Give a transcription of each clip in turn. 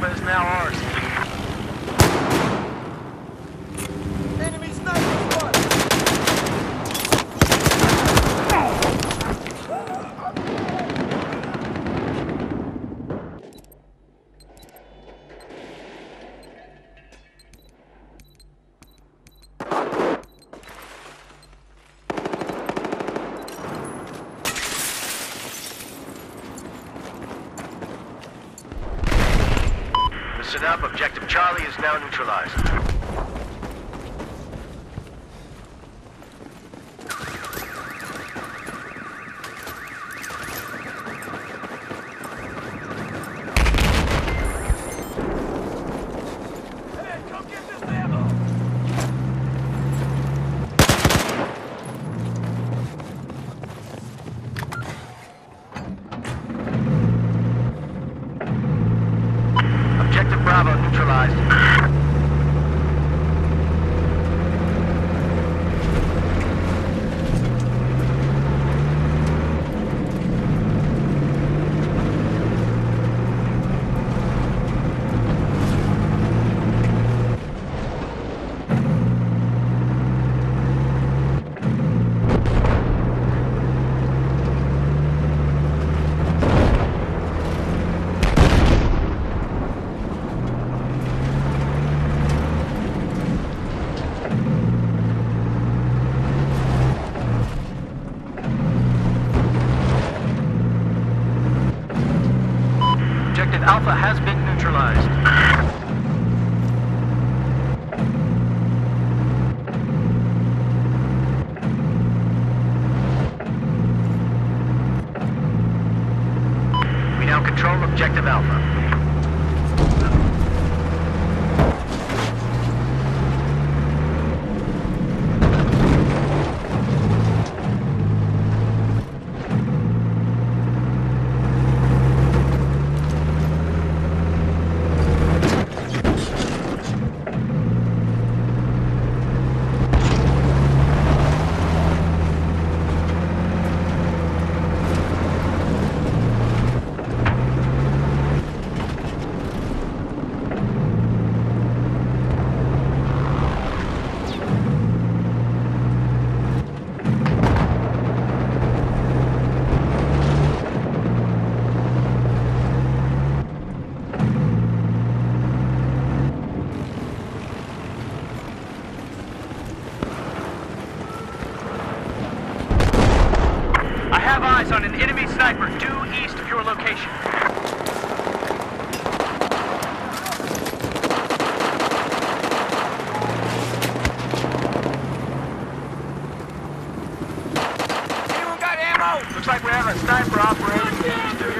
but it's now ours. neutralized. Objective Alpha. time for operation.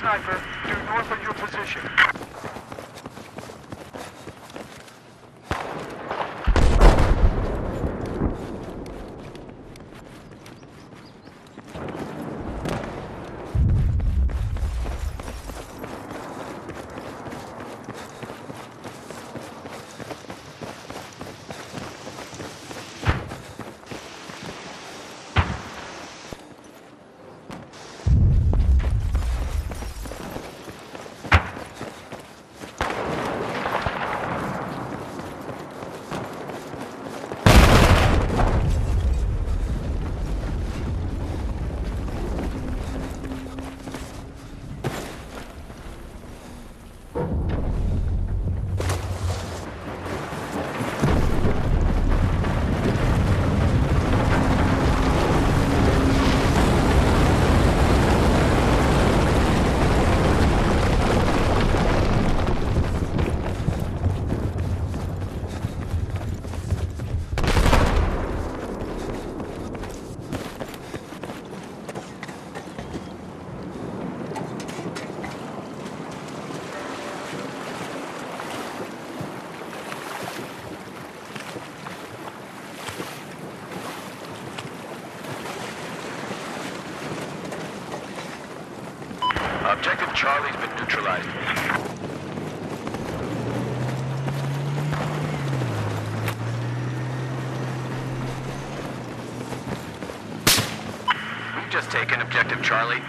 sniper due north of your position. Charlie's been neutralized. We've just taken objective Charlie.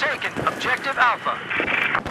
Taken Objective Alpha.